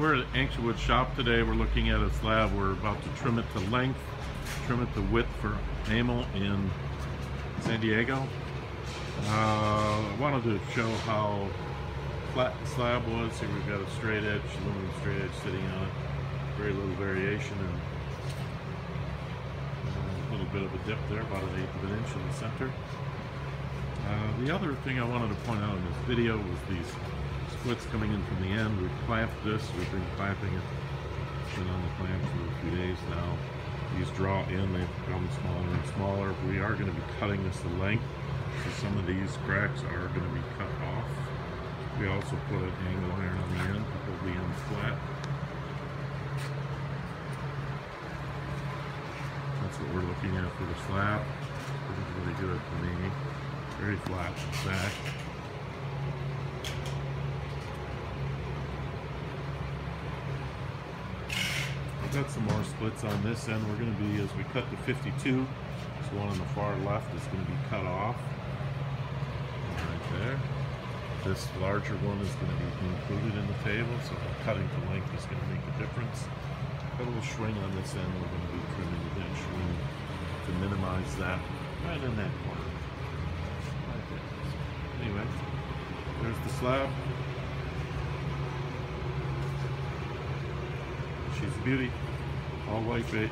We're at Ancient shop today. We're looking at a slab. We're about to trim it to length, trim it to width for Amel in San Diego. Uh, I wanted to show how flat the slab was. Here we've got a straight edge, aluminum straight edge sitting on it. Very little variation and uh, a little bit of a dip there, about an eighth of an inch in the center. Uh, the other thing I wanted to point out in this video was these splits coming in from the end. We've clamped this, we've been clamping it. It's been on the clamp for a few days now. These draw in, they've become smaller and smaller. We are going to be cutting this to length, so some of these cracks are going to be cut off. We also put an angle iron on the end to hold the end flat. That's what we're looking at for the slab. Looks really good to me. Very flat in back. I've got some more splits on this end. We're going to be, as we cut to 52, this one on the far left is going to be cut off. Right there. This larger one is going to be included in the table, so cutting to length is going to make a difference. Got a little swing on this end. We're going to be trimming the bench swing to minimize that right in that corner. Right there. Anyway, there's the slab. She's a beauty. All white bait.